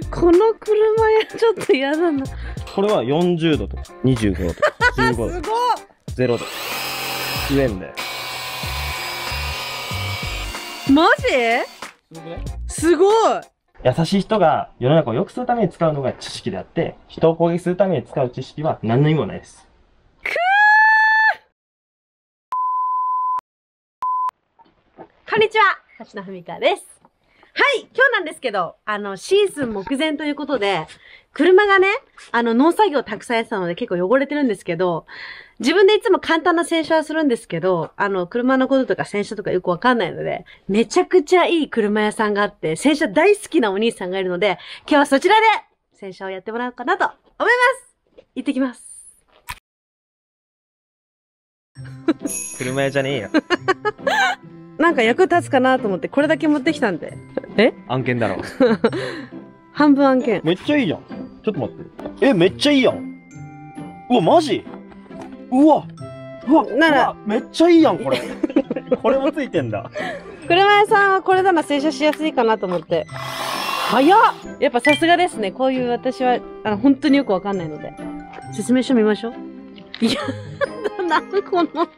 この車やちょっと嫌だな。これは40度とか25度とか 15度すごい0度。上んだよマジ？すごい。優しい人が世の中を良くするために使うのが知識であって人を攻撃するために使う知識は何の意味もないです。こんにちは。橋野文香ですはい今日なんですけど、あの、シーズン目前ということで、車がね、あの、農作業たくさんやってたので結構汚れてるんですけど、自分でいつも簡単な洗車はするんですけど、あの、車のこととか洗車とかよくわかんないので、めちゃくちゃいい車屋さんがあって、洗車大好きなお兄さんがいるので、今日はそちらで洗車をやってもらおうかなと思います。行ってきます。車屋じゃねえよ。なんか役立つかなと思ってこれだけ持ってきたんで。え？案件だろ。半分案件。めっちゃいいじゃん。ちょっと待って。えめっちゃいいやん。うわマジ？うわ。うわ。なら。めっちゃいいやんこれ。これもついてんだ。車屋さんはこれなら洗車しやすいかなと思って。早っ。やっぱさすがですね。こういう私は、あの、本当によくわかんないので。説明書見ましょう。いやだな、この、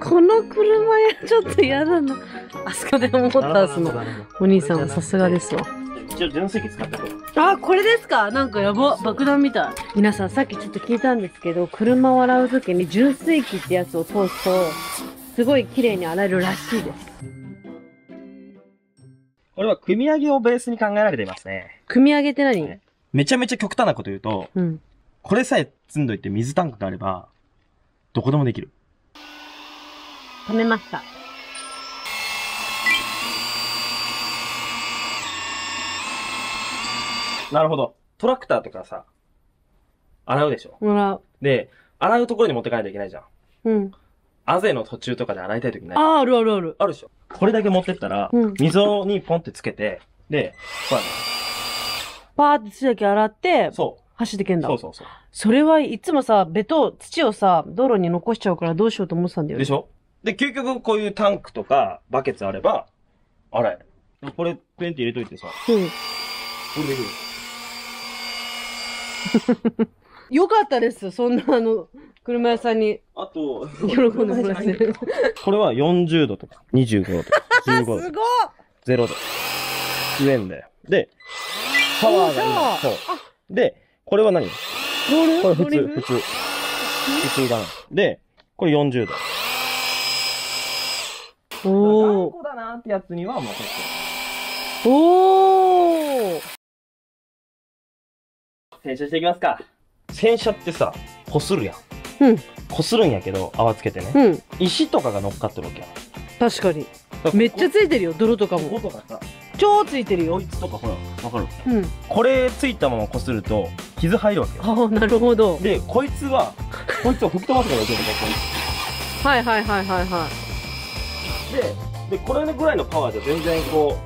この車やちょっと嫌だな。あそこで思ったっすの。お兄さんはさすがですわ。一応純正機使ってこれあ、これですか？なんかやば。爆弾みたい。皆さんさっきちょっと聞いたんですけど、車を洗うときに純水器ってやつを通すと、すごい綺麗に洗えるらしいです。これは組み上げをベースに考えられていますね組み上げって何？めちゃめちゃ極端なこと言うとうん。これさえ積んどいて水タンクがあればどこでもできる。止めました。なるほど。トラクターとかさ洗うでしょ？もらう。で洗うところに持ってかないといけないじゃん。うん。あぜの途中とかで洗いたい時ない？あー、あるあるある。あるでしょ？これだけ持ってったら、うん。溝にポンってつけて、で、こうやって。パーって土だけ洗って、そ走ってけんう、だ。そうそうそう。それはいつもさ、ベト、土をさ、道路に残しちゃうからどうしようと思ってたんだよね。でしょ？で、究極こういうタンクとかバケツあれば、洗える。これ、ペンって入れといてさ、うん。これできる。よかったです。そんなあの、車屋さんにあと、喜んでもら。これは40度とか、25度とか、15度 すごい0度。上んだよ。で、シャワーがそう。で、これは何？これ普通、普通。普通だな。で、これ40度。おー。頑固だなってやつにはもう結おー。構。洗車していきますか。洗車ってさ、こするやん。うん。こするんやけど、泡つけてね。うん。石とかが乗っかってるわけやん。確かに。めっちゃついてるよ、泥とかこも。ことかさ、超ついてるよこい。つとかほら、わかるうん。これついたままこすると、傷入るわけよ。ああ、なるほど。で、こいつは、こいつを吹き飛ばすからいけない。はいはいはいはいはで、で、これぐらいのパワーじゃ全然こ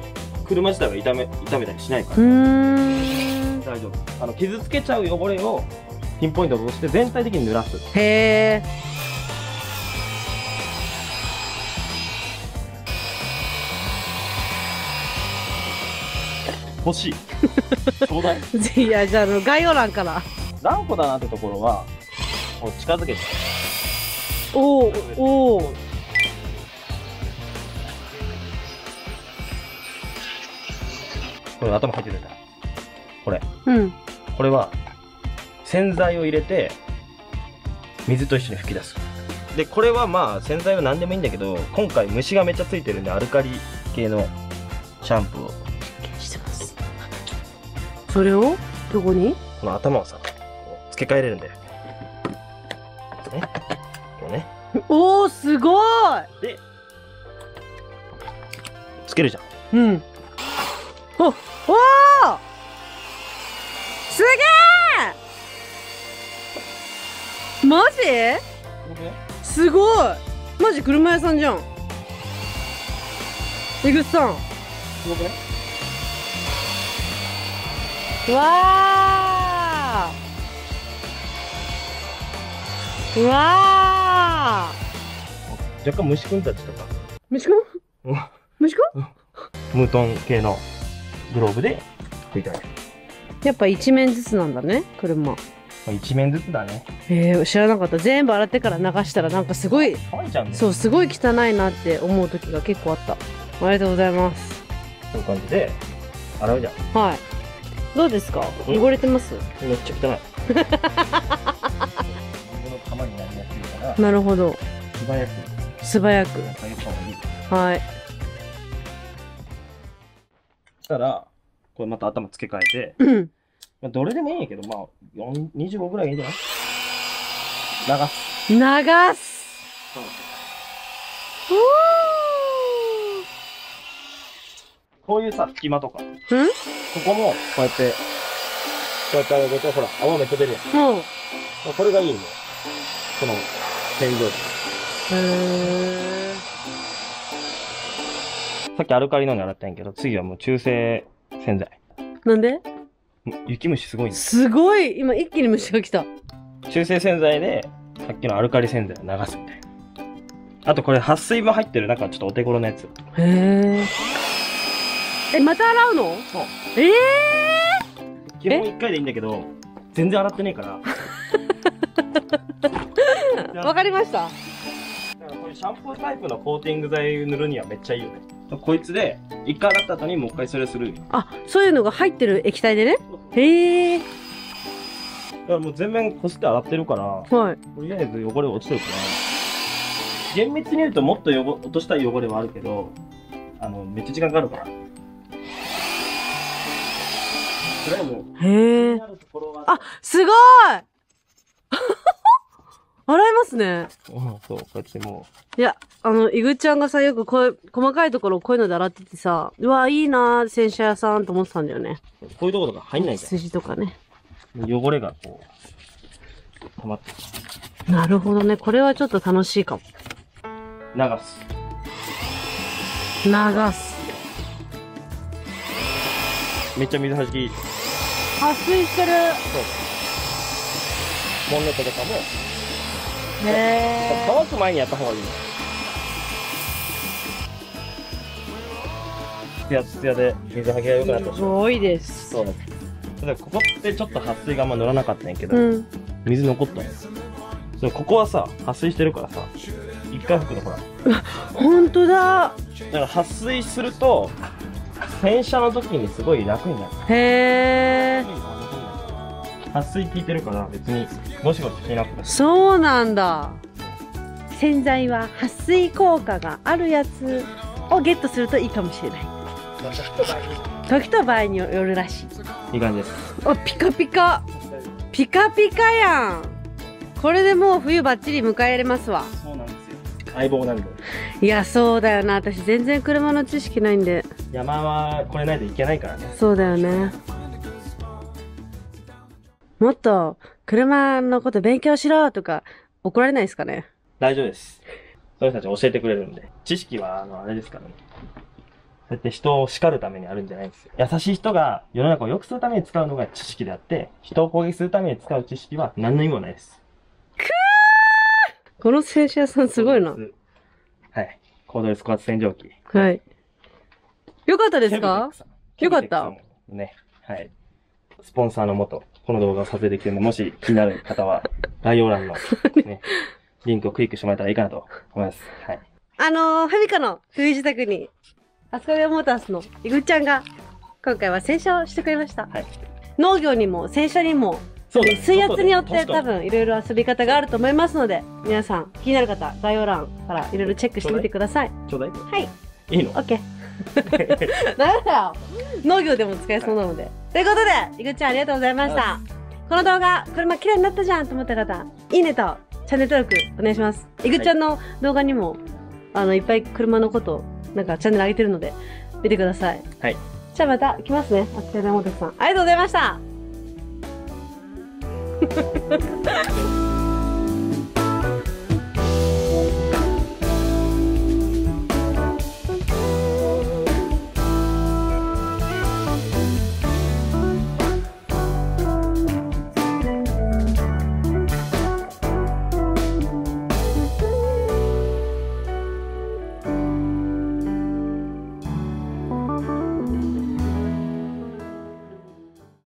う、車自体が痛め、痛めたりしないから、ーん。大丈夫。あの、傷つけちゃう汚れを、ピンポイントとして全体的に濡らす。へえ。欲しい。ちょうだい。いや、じゃあ、概要欄から。頑固だなってところは、こう近づけて。おー、おー。これ頭入ってるんだ。これ。うん。これは、洗剤を入れて、水と一緒に吹き出す。で、これはまあ、洗剤は何でもいいんだけど、今回虫がめっちゃついてるんで、アルカリ系のシャンプーを。それを？どこに？この頭をさ、付け替えれるんだよ。ね。こうね。おー、すごで、つけるじゃん。いうん。お、おーすげえマジ？すごいマジ車屋さんじゃん。江口さん。うわーうわ若干虫くんたちとか、ー虫くん？うん虫くん？ムートン系のグローブで拭いてあげる。やっぱ一面ずつなんだね、車。まあ一面ずつだね。えー、知らなかった。全部洗ってから流したらなんかすごい、乾いちゃうんだよ。そう、すごい汚いなって思う時が結構あった。ありがとうございます。そういう感じで、洗うじゃん。はい。どうですか？うん？汚れてます？めっちゃ汚い。な？るほど。素早く素早く。はい。そしたら、これまた頭付け替えて、うん。まあ、どれでもいいんやけど、まあ、4 25ぐらいがいいんじゃない？流す。流す。こういうさ、隙間とか、こうん？こも、こうやって、こうやってあげると、ほら、泡めっちゃ出るやん。もう。まあこれがいいんだよ。この、洗浄機。へさっきアルカリのに洗ったんやけど、次はもう中性洗剤。ー。なんで？雪虫すごいんです。すごい今一気に虫が来た。中性洗剤で、さっきのアルカリ洗剤を流すみたいな。あとこれ、撥水も入ってる、なんかちょっとお手頃なやつ。へえ。え、また洗うの？そう。ええ基本1回でいいんだけど、全然洗ってねえから。ー、わかりました。だからこういうシャンプータイプのコーティング剤塗るにはめっちゃいいよね。こいつで、一回洗った後にもう一回それする。だあ、そういうのが入ってる液体でね。へえ。からもう全面こすって洗ってるから、はい。とりあえず汚れ落ちてるから。厳密に言うともっと汚落としたい汚れはあるけど、あの、めっちゃ時間かかるから。へえあ、すごい 洗えますね。うん、そう、こうやってもいや、あの、いぐちゃんがさ、よくこう、細かいところをこういうので洗っててさ、うわ、いいなぁ、洗車屋さんと思ってたんだよね。う、こういうところが入んないじ筋とかね。汚れがこう、溜まってなるほどね。これはちょっと楽しいかも。流す。流す。めっちゃ水はじき、撥水してる。ボンネットとかも、へ乾く前にやった方がいい。ツヤツヤで水はけが良くなったす。ごいです。そうだここってちょっと撥水があんま乗らなかったんやけど、うん。水残ったんです。でもここはさ、撥水してるからさ、一回拭くのほら。ほんとだ。だから撥水すると、洗車の時にすごい楽になる。へえ。撥水効いてるから別にゴシゴシしなくてもそうなんだ。洗剤は撥水効果があるやつをゲットするといいかもしれない。時と場合によるらしい。いい感じです。あ、ピカピカ。ピカピカやん。これでもう冬バッチリ迎えられますわ。そうなんですよ。相棒なんで。いや、そうだよな。私全然車の知識ないんで。山はこれないといけないからね。そうだよね。もっと車のこと勉強しろとか怒られないですかね？大丈夫です。その人たち教えてくれるんで。知識は、あの、あれですからね。そうやって人を叱るためにあるんじゃないんですよ。優しい人が世の中を良くするために使うのが知識であって、人を攻撃するために使う知識は何の意味もないです。この洗車屋さんすごいな。はい。コードレス高圧洗浄機。はい。よかったですか？よかったね。はい。スポンサーのもと、この動画を撮影できるので、もし気になる方は、概要欄の、ね、リンクをクリックしてもらえたらいいかなと思います。はい。あのー、フェミカの冬自宅に、アスカビアモータースのいぐっちゃんが、今回は洗車をしてくれました。はい農業にも洗車にも、そうだ水圧によって多分いろいろ遊び方があると思いますので、皆さん気になる方、概要欄からいろいろチェックしてみてください。ちょうだいはい。いいの？オ なんだよ。農業でも使えそうなので。ということで、いぐっちゃんありがとうございました。この動画、車綺麗になったじゃんと思った方、いいねとチャンネル登録お願いします。いぐっちゃんの動画にも、あの、いっぱい車のこと、なんかチャンネル上げてるので、見てください。はい。じゃあまた来ますね。あつか山本さん。ありがとうございました。